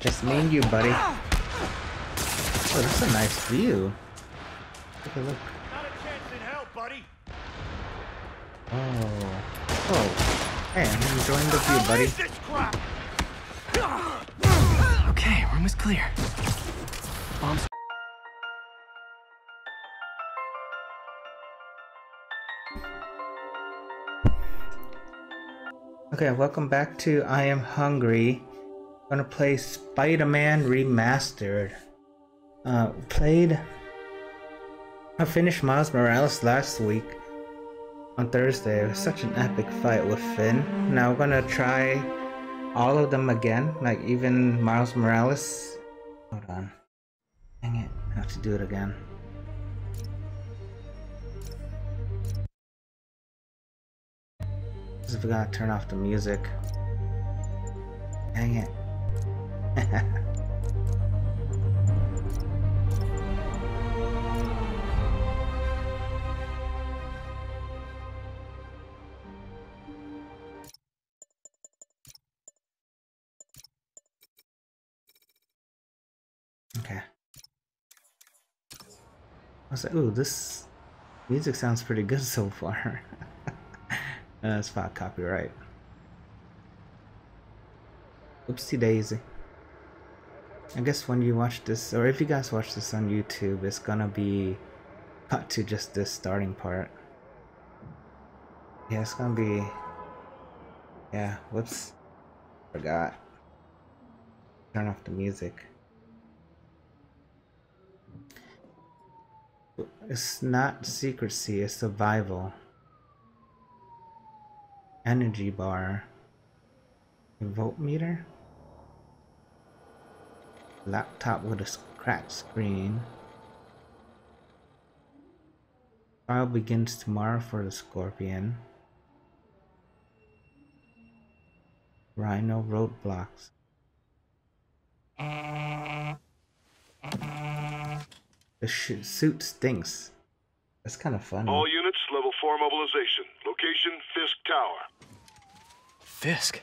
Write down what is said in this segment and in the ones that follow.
Just me and you, buddy. Ah. Oh, that's a nice view. Take a look. Not a chance in hell, buddy. Oh. Oh. Hey, I'm enjoying the view, buddy. This crap. Okay, room is clear. Bombs. Okay, welcome back to I Am Hungry. Gonna play Spider-Man Remastered. Uh, played... I finished Miles Morales last week on Thursday. It was such an epic fight with Phin. Now we're gonna try all of them again, like even Miles Morales. Hold on. Dang it, I have to do it again. I forgot to turn off the music. Dang it. okay. I was like, ooh, this music sounds pretty good so far. That's uh, copyright. Oopsie daisy. I guess when you watch this, or if you guys watch this on YouTube, it's gonna be cut to just this starting part. Yeah, it's gonna be... Yeah, whoops. Forgot. Turn off the music. It's not secrecy, it's survival energy bar, the voltmeter, laptop with a cracked screen. Trial begins tomorrow for the Scorpion. Rhino roadblocks. The suit stinks. That's kind of funny. All units, level 4 mobilization. Location, Fisk Tower. Fisk?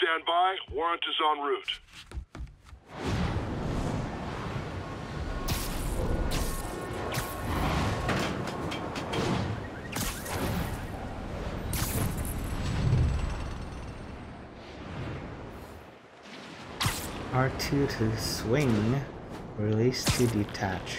stand by. Warrant is en route. R2 to swing, release to detach.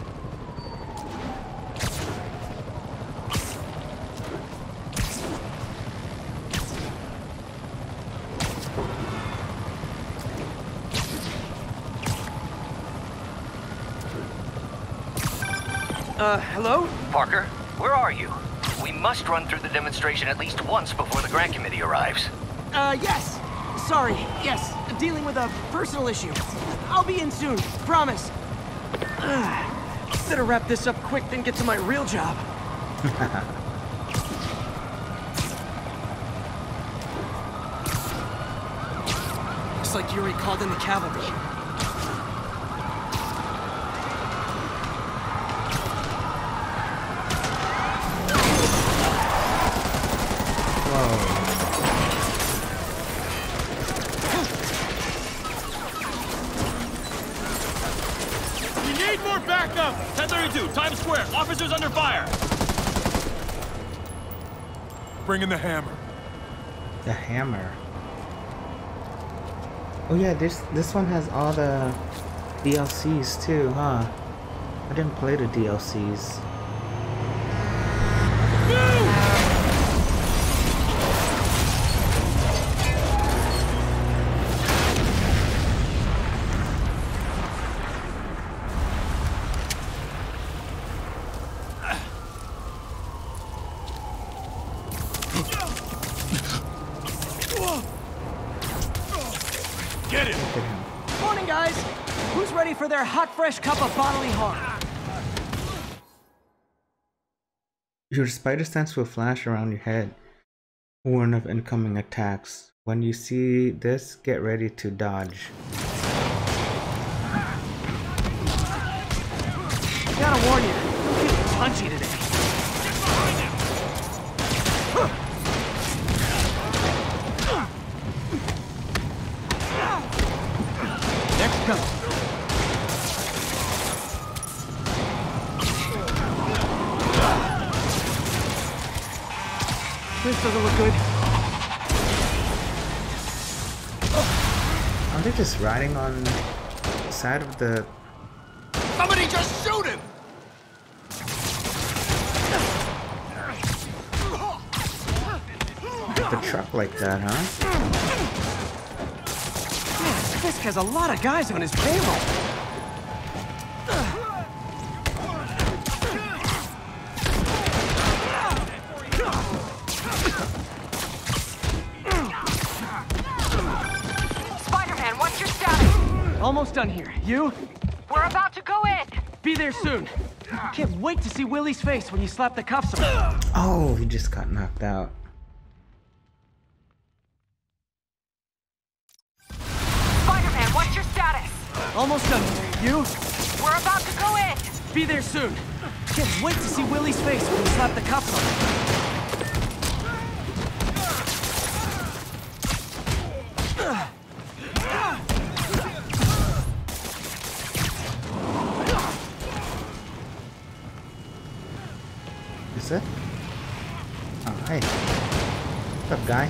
Uh, hello? Parker, where are you? We must run through the demonstration at least once before the grant committee arrives. Uh, yes. Sorry, yes. Dealing with a personal issue. I'll be in soon, promise. Better wrap this up quick than get to my real job. Looks like Yuri called in the cavalry. Backup! 1032, Times Square. Officers under fire. Bring in the hammer. The hammer. Oh yeah, this this one has all the DLCs too, huh? I didn't play the DLCs. Your spider sense will flash around your head, warn of incoming attacks. When you see this, get ready to dodge. Gotta warn you, I'm feeling punchy today. Next go. This doesn't look good. Are they just riding on the side of the Somebody just shoot him! the truck like that, huh? Fisk has a lot of guys on his payroll. Almost done here. You? We're about to go in. Be there soon. Can't wait to see Willie's face when you slap the cuffs on. Oh, he just got knocked out. Spider-Man, what's your status? Almost done here. You? We're about to go in. Be there soon. Can't wait to see Willie's face when you slap the cuffs on him. Is it? Oh, hey. What's up, guy?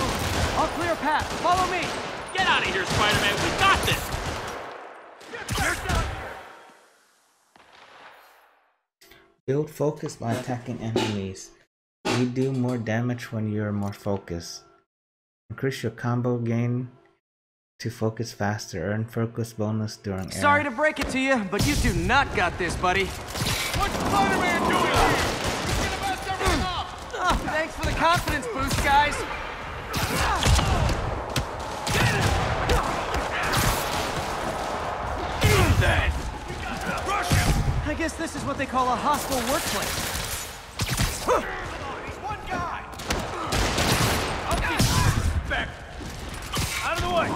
I'll clear a path. Follow me! Get out of here, Spider-Man. We got this! Build focus by attacking enemies. You do more damage when you're more focused. Increase your combo gain to focus faster. Earn focus bonus during air. Sorry to break it to you, but you do not got this, buddy. What's Spider-Man doing here? He's gonna mess everything up! Oh, thanks for the confidence boost, guys. Guess this is what they call a hostile workplace. One guy! Out of the way!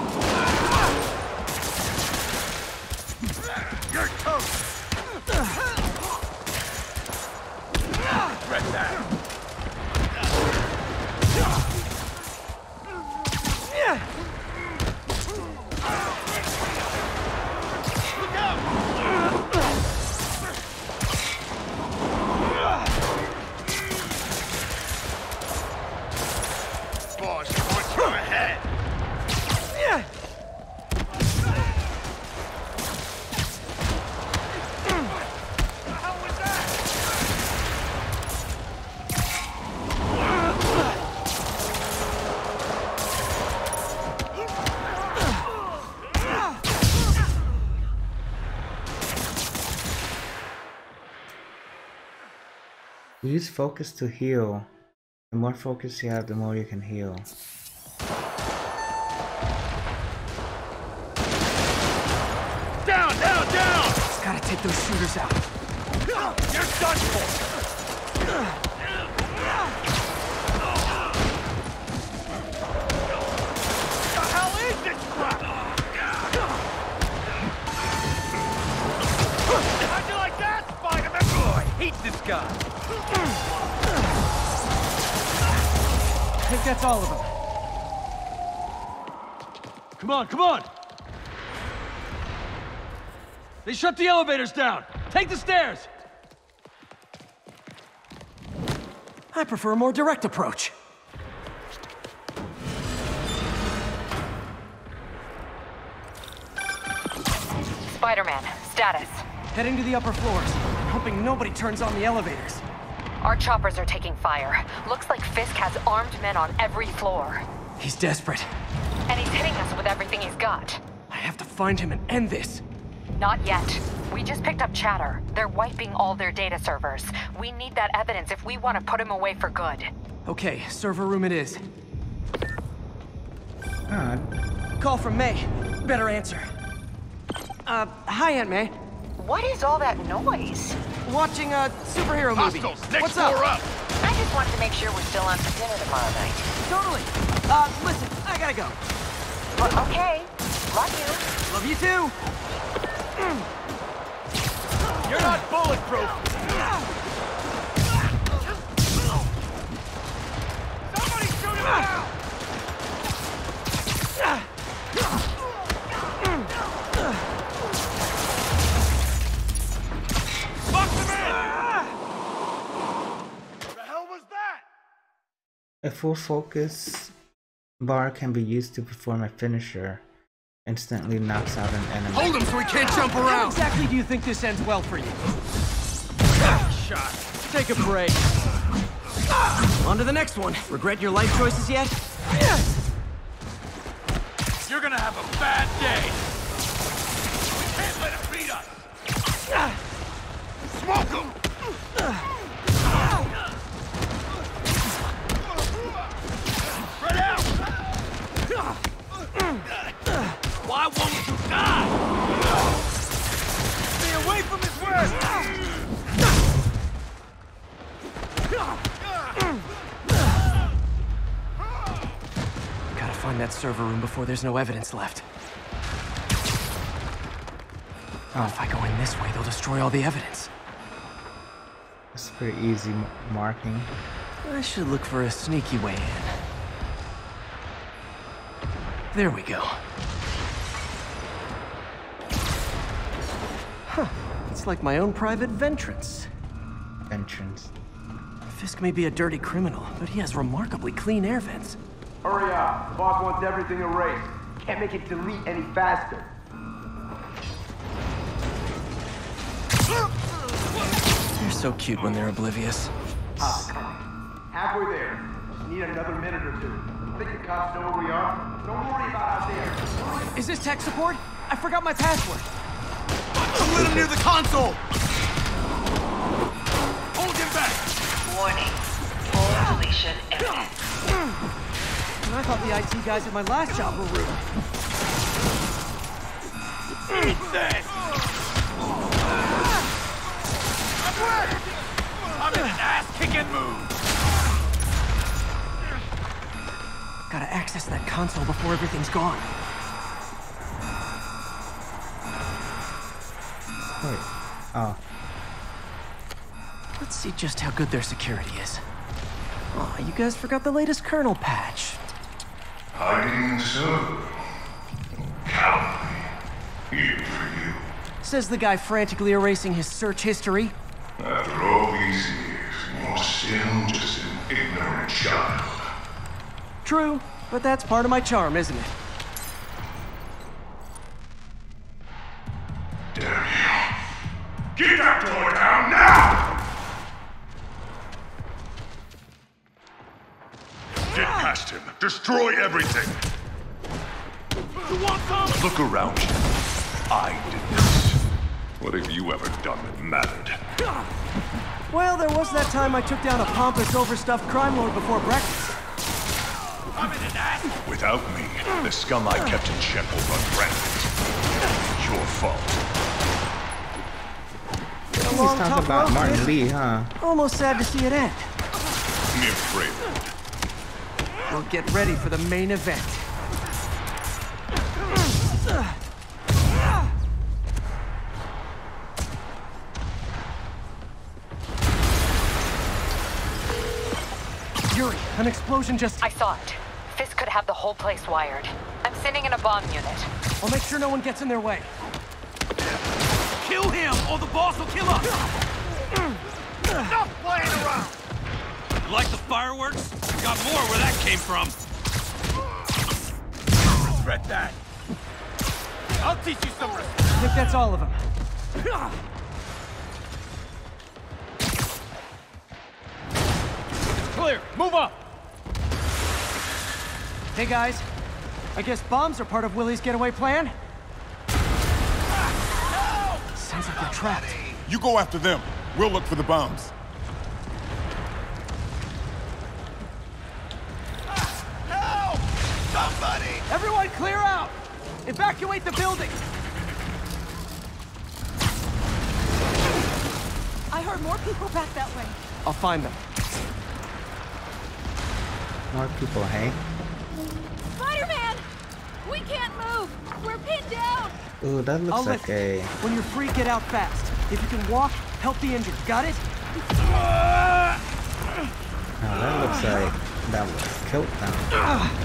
You're toast! Right there! Boss, what's your head? How was that? Use focus to heal. The more focus you have, the more you can heal. Down, down, down! Gotta take those shooters out. You're done for! The hell is this crap? How'd you like that, Spider-Man? Oh, hate this guy. I think that's all of them. Come on, come on! They shut the elevators down! Take the stairs! I prefer a more direct approach. Spider-Man, status. Heading to the upper floors, hoping nobody turns on the elevators. Our choppers are taking fire. Looks like Fisk has armed men on every floor. He's desperate. And he's hitting us with everything he's got. I have to find him and end this. Not yet. We just picked up chatter. They're wiping all their data servers. We need that evidence if we want to put him away for good. Okay, server room it is. Ah, Call from May. Better answer. Uh, hi, Aunt May. What is all that noise? Watching a superhero movie. Hostiles, next What's floor up? up! I just wanted to make sure we're still on for dinner tomorrow night. Totally. Uh, listen, I gotta go. Well, okay. Love you. Love you too. You're not bulletproof! Somebody shoot him down! Fuck them in! The hell was that? A full focus bar can be used to perform a finisher. Instantly knocks out an enemy. Hold him so he can't jump How around! exactly do you think this ends well for you? Shot. Take a break. On to the next one. Regret your life choices yet? You're gonna have a bad day! We can't let him beat us! Smoke him! Spread out! Why won't you die? Stay away from his work! Gotta find that server room before there's no evidence left. Oh, if I go in this way, they'll destroy all the evidence. It's pretty easy marking. I should look for a sneaky way in. There we go. It's like my own private ventrance. Entrance. Fisk may be a dirty criminal, but he has remarkably clean air vents. Hurry up. The boss wants everything erased. Can't make it delete any faster. They're so cute when they're oblivious. Ah, come on. Halfway there. Just need another minute or two. Think the cops know where we are? Don't worry about out there. Is this tech support? I forgot my password. Don't him near the console! Hold him back! Warning. Full deletion imminent. I thought the IT guys at my last job were rude. Eat this! I'm in an ass-kicking mood! Gotta access that console before everything's gone. Wait. Oh. Let's see just how good their security is. Aw, you guys forgot the latest kernel patch. Hiding so. Cowardly. Here for you. Says the guy frantically erasing his search history. After all these years, you're still just an ignorant child. True, but that's part of my charm, isn't it? Destroy everything. You want some? Look around you. I did this. What have you ever done that mattered? Well, there was that time I took down a pompous, overstuffed crime lord before breakfast. I'm in that. Without me, the scum I kept in check will run rampant. Your fault. Been a He's talking about road, Martin. Li, huh? Almost sad to see it end. Mere Freeland. We'll get ready for the main event. Yuri, an explosion just... I saw it. Fisk could have the whole place wired. I'm sending in a bomb unit. I'll make sure no one gets in their way. Kill him, or the boss will kill us. Stop playing around. You like the fireworks? Got more where that came from. Regret that. I'll teach you some respect. I think that's all of them. Clear. Move up. Hey guys, I guess bombs are part of Willie's getaway plan? Sounds like they're trapped. You go after them. We'll look for the bombs. Help! Somebody! Everyone clear out! Evacuate the building! I heard more people back that way. I'll find them. More people, hey? Spider-Man! We can't move! We're pinned down! Ooh, that looks I'll like lift a... When you're free, get out fast. If you can walk, help the injured. Got it? No, that looks like that was killed them.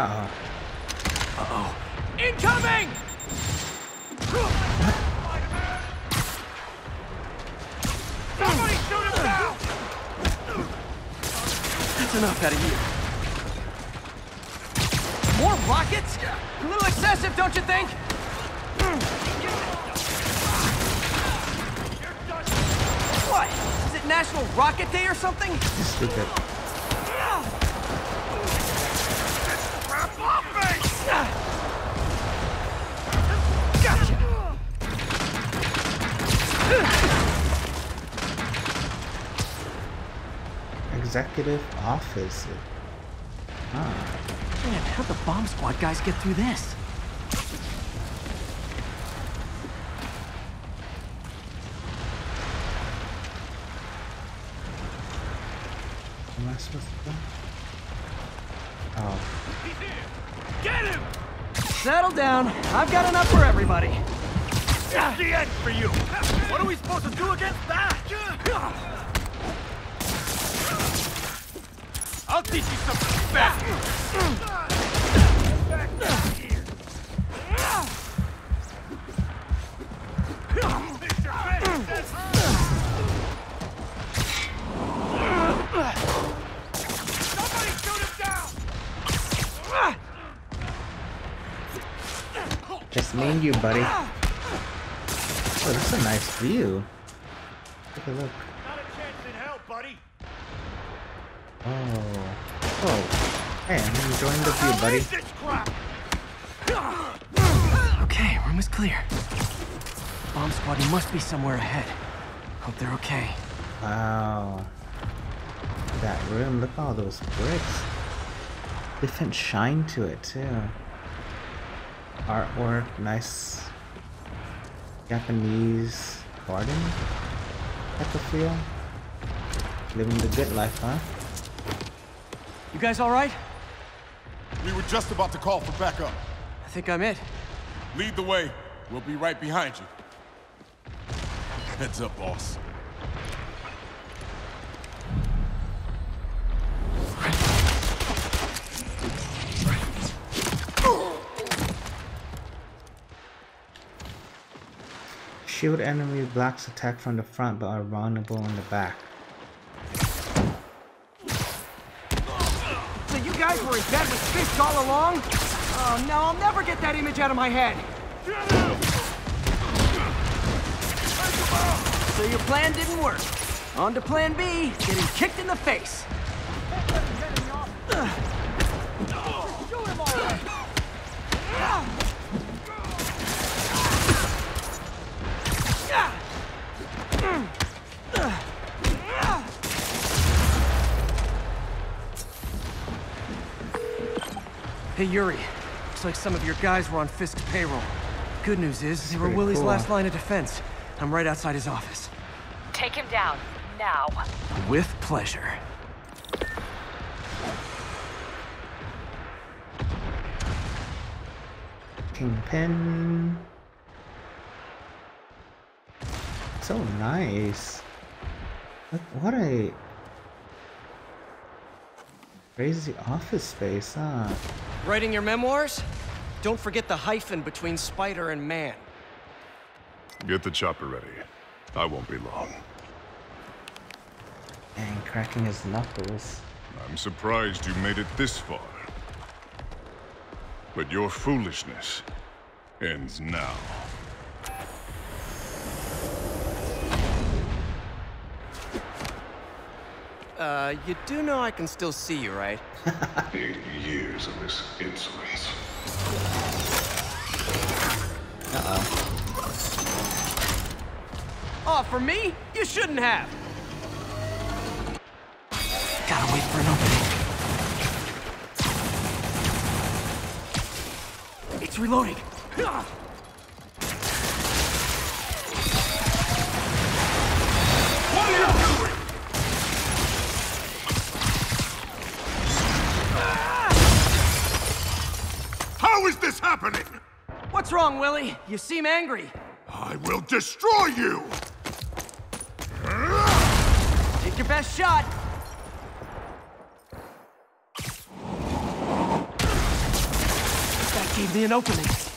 Uh-oh. Uh-oh. Incoming! Somebody shoot him down! That's enough out of you. More rockets? A little excessive, don't you think? What? Is it National Rocket Day or something? Stupid. Wrap off me! Executive office. Ah. Man, how'd the bomb squad guys get through this? Am I supposed to go? Oh. Get him! Settle down. I've got enough for everybody. That's the end for you! What are we supposed to do against that? teach you something back! Just me and you, buddy. Oh, this is a nice view. Take a look. Not a chance in hell, buddy. Oh. Oh. Hey, I'm enjoying the view, buddy. Okay, room is clear. Bomb squad must be somewhere ahead. Hope they're okay. Wow. That room, look at all those bricks. Different shine to it too. Artwork, nice Japanese garden type of feel. Living the good life, huh? You guys all right? We were just about to call for backup. I think I'm it. Lead the way. We'll be right behind you. Heads up, boss. Shield enemy blocks attack from the front but are vulnerable in the back. So you guys all along? Oh no, I'll never get that image out of my head. So your plan didn't work. On to plan B, getting kicked in the face. Hey Yuri, looks like some of your guys were on Fisk's payroll. Good news is, they were Willie's cool. last line of defense. I'm right outside his office. Take him down, now. With pleasure. Kingpin. So nice. Look, what a crazy office space, huh? Writing your memoirs? Don't forget the hyphen between spider and man. Get the chopper ready. I won't be long. And cracking his knuckles. I'm surprised you made it this far. But your foolishness ends now. Uh, you do know I can still see you, right? Eight years of this insolence. uh-oh for me? You shouldn't have. Gotta wait for an opening. It's reloading. Happening? What's wrong, Willie? You seem angry. I will destroy you! Take your best shot. That gave me an opening.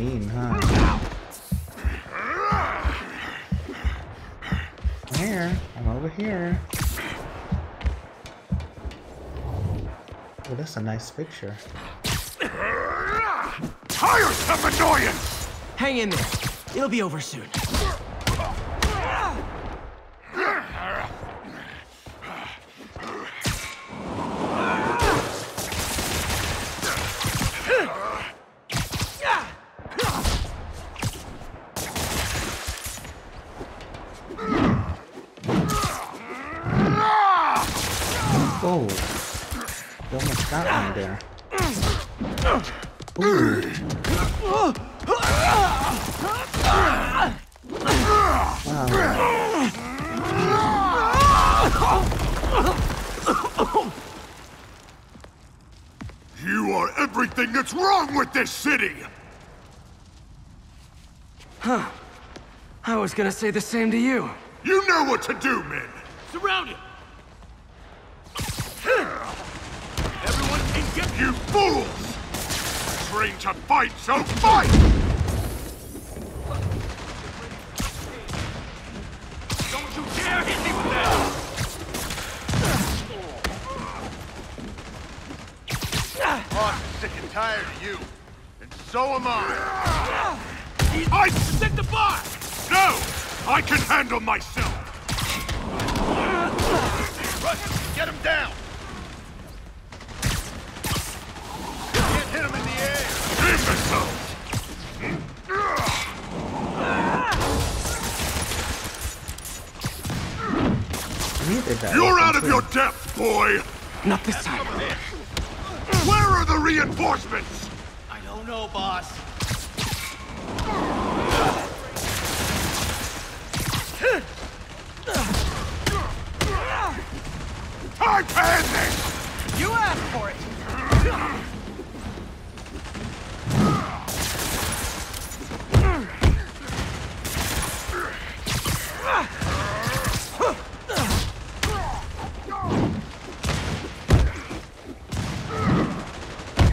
Mean, huh? Here, I'm over here. Oh, that's a nice picture. Tiresome annoyance! Hang in there. It'll be over soon. Oh, you almost got me there. Ooh. Wow. You are everything that's wrong with this city! Huh. I was gonna say the same to you. You know what to do, men! Surround him! Everyone engage! You fools! Trained to fight, so fight! Don't you dare hit me with that! Boss is sick and tired of you. So am I. I... Protect the bar! No! I can handle myself! Rush, get him down! Can't hit him in the air! That. You're out of your depth, boy! Not this time. Where are the reinforcements? Know, boss. Time to end this! You asked for it!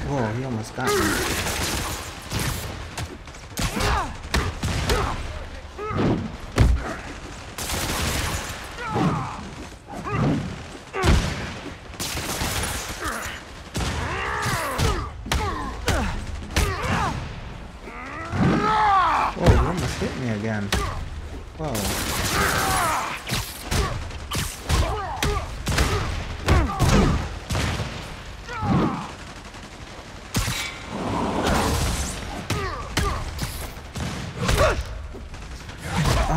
Whoa, he almost got me. Whoa, you almost hit me again. Whoa.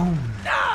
Oh. Oh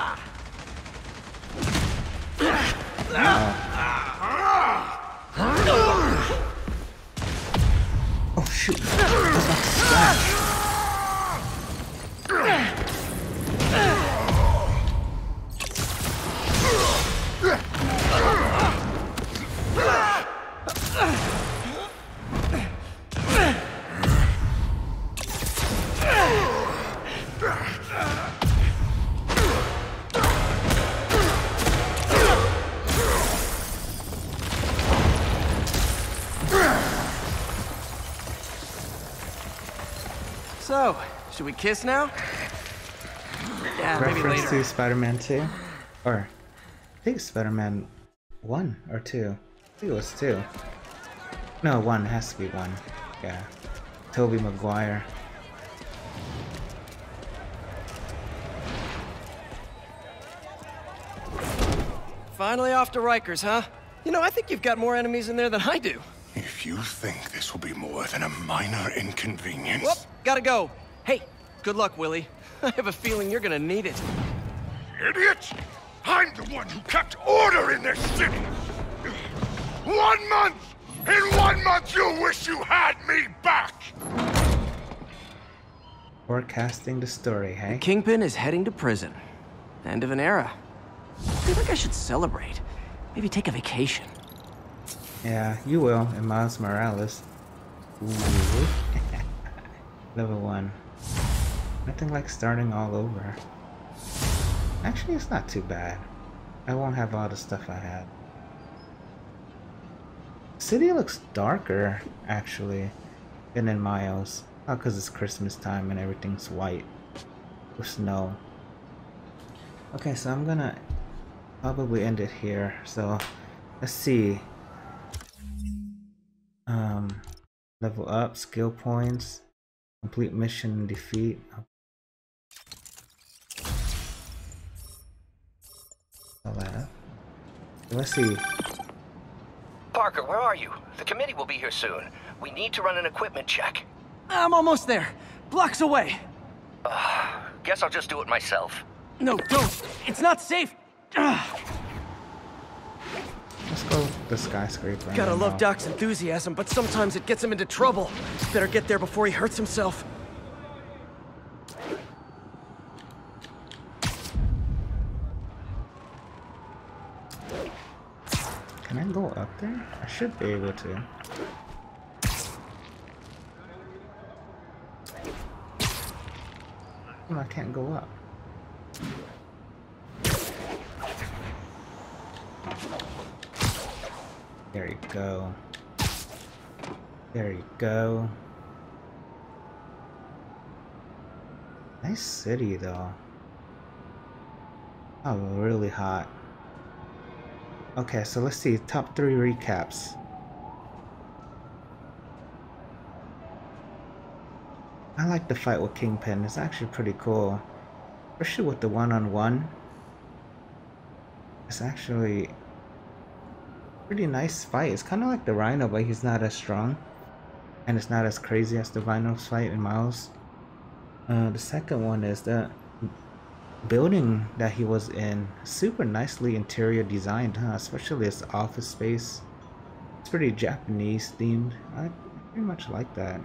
we kiss now? Yeah, maybe Reference later. to Spider-Man 2? Or, I think Spider-Man 1 or 2. I think it was 2. No, 1. Has to be 1. Yeah. Tobey Maguire. Finally off to Rikers, huh? You know, I think you've got more enemies in there than I do. If you think this will be more than a minor inconvenience... Whoop, gotta go. Hey, good luck, Willie. I have a feeling you're gonna need it. Idiot! I'm the one who kept order in this city! One month! In one month you'll wish you had me back! Forecasting the story, hey? Kingpin is heading to prison. End of an era. I feel like I should celebrate. Maybe take a vacation. Yeah, you will in Miles Morales. Ooh. Level 1. Nothing like starting all over. Actually, it's not too bad. I won't have all the stuff I had. City looks darker, actually, than in Miles. Oh, because it's Christmas time and everything's white with snow. Okay, so I'm gonna probably end it here. So, let's see. Um, level up, skill points, complete mission defeat. Let's see. Parker, where are you? The committee will be here soon. We need to run an equipment check. I'm almost there. Blocks away. Uh, Guess I'll just do it myself. No, don't. It's not safe. Ugh. Let's go the skyscraper. Gotta love know. Doc's enthusiasm, but sometimes it gets him into trouble. Better get there before he hurts himself. Can I go up there? I should be able to. I can't go up? There you go. There you go. Nice city though. Oh, really hot. Okay, so let's see. Top three recaps. I like the fight with Kingpin. It's actually pretty cool. Especially with the one-on-one. -on -one. It's actually pretty nice fight. It's kind of like the Rhino, but he's not as strong. And it's not as crazy as the Rhino's fight in Miles. Uh, the second one is the building that he was in. Super nicely interior designed, huh? Especially his office space. It's pretty Japanese themed. I pretty much like that.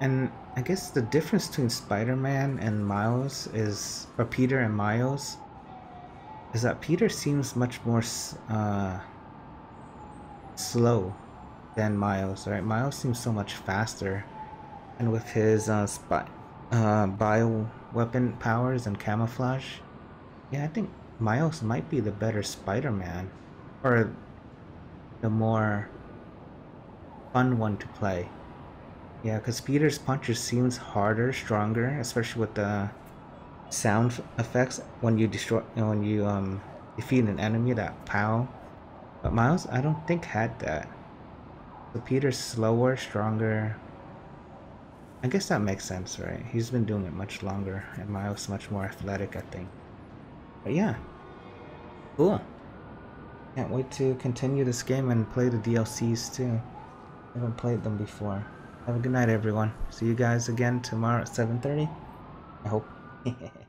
And I guess the difference between Spider-Man and Miles is, or Peter and Miles, is that Peter seems much more uh, slow than Miles, right? Miles seems so much faster. And with his uh, spy, uh, bio weapon powers and camouflage, yeah, I think Miles might be the better Spider-Man. Or the more fun one to play. Yeah, because Peter's punches seems harder, stronger, especially with the sound effects when you destroy when you um defeat an enemy that pow but miles i don't think had that so peter's slower stronger i guess that makes sense right? He's been doing it much longer and miles much more athletic i think. But yeah. Cool. Can't wait to continue this game and play the dlcs too. Haven't played them before. Have a good night everyone. See you guys again tomorrow at 7 30 i hope